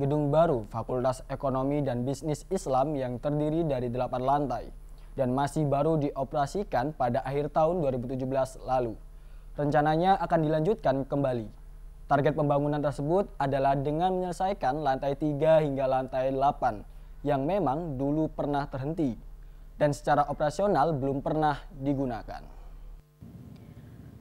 gedung baru Fakultas Ekonomi dan Bisnis Islam yang terdiri dari 8 lantai dan masih baru dioperasikan pada akhir tahun 2017 lalu. Rencananya akan dilanjutkan kembali. Target pembangunan tersebut adalah dengan menyelesaikan lantai 3 hingga lantai 8 yang memang dulu pernah terhenti dan secara operasional belum pernah digunakan.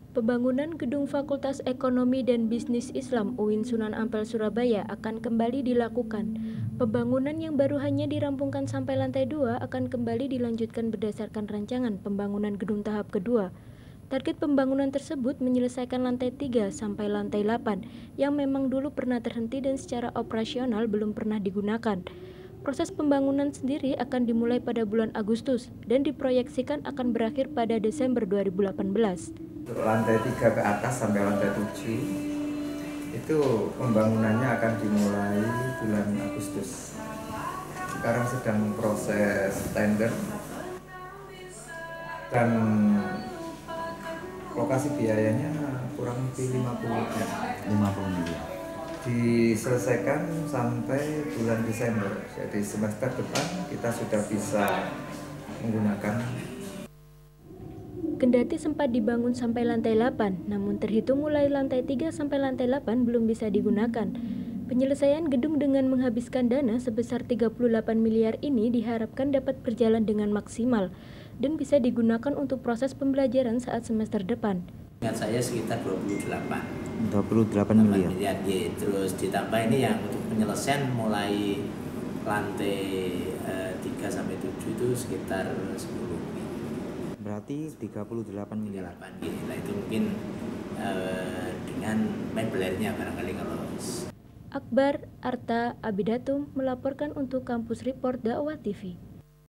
Pembangunan gedung Fakultas Ekonomi dan Bisnis Islam UIN Sunan Ampel Surabaya akan kembali dilakukan. Pembangunan yang baru hanya dirampungkan sampai lantai 2 akan kembali dilanjutkan berdasarkan rancangan pembangunan gedung tahap kedua. Target pembangunan tersebut menyelesaikan lantai 3 sampai lantai 8 yang memang dulu pernah terhenti dan secara operasional belum pernah digunakan. Proses pembangunan sendiri akan dimulai pada bulan Agustus dan diproyeksikan akan berakhir pada Desember 2018 lantai 3 ke atas sampai lantai 7 itu pembangunannya akan dimulai bulan Agustus. Sekarang sedang proses tender. Dan lokasi biayanya kurang lebih 50 miliar. 50 miliar. Diselesaikan sampai bulan Desember. Jadi semester depan kita sudah bisa menggunakan Kendati sempat dibangun sampai lantai 8, namun terhitung mulai lantai 3 sampai lantai 8 belum bisa digunakan. Penyelesaian gedung dengan menghabiskan dana sebesar 38 miliar ini diharapkan dapat berjalan dengan maksimal dan bisa digunakan untuk proses pembelajaran saat semester depan. Ingat saya sekitar 28. 28 miliar. miliar ya. Terus ditambah ini yang untuk penyelesaian mulai lantai eh, 3 sampai 7 itu sekitar 10 berarti 38 miliar 38 gitu. Nah itu mungkin uh, dengan main belernya barangkali kalau Akbar Arta Abidatum melaporkan untuk Kampus Report Dakwah TV.